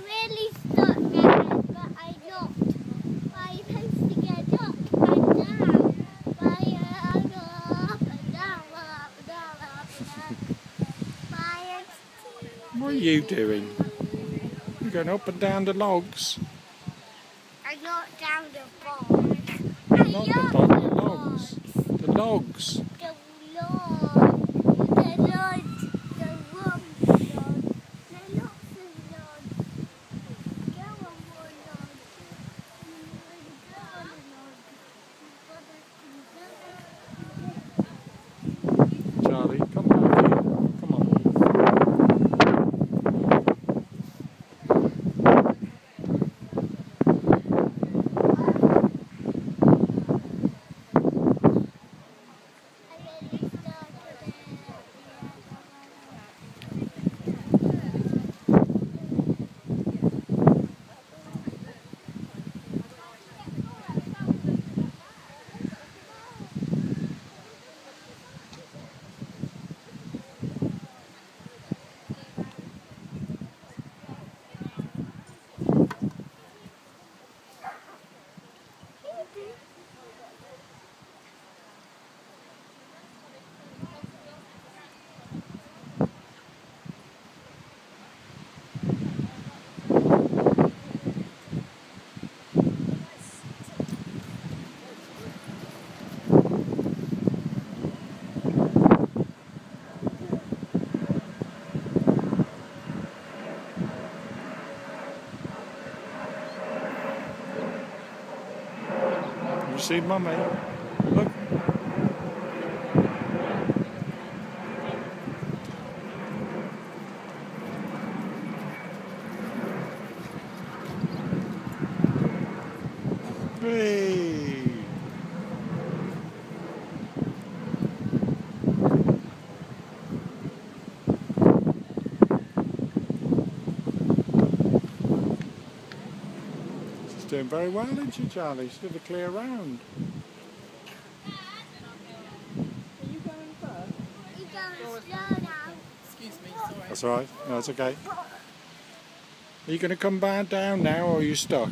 really stuck but I not. I supposed to get up and down. Why I go up and down, up and down, up and down. What are you doing? You're going up and down the logs. I not down the. I Not the up bog, the the logs. The logs. The log. The log. The rum log. The lots of logs. Go on one log. Go on a log. Charlie, come back here. Come on. I really started it. See mummy? Look. Hey. Doing very well, isn't she, Charlie? She's got a clear round. Are you going first? You going slow now. Excuse me, sorry. That's all right. No, it's okay. Are you going to come back down now, or are you stuck?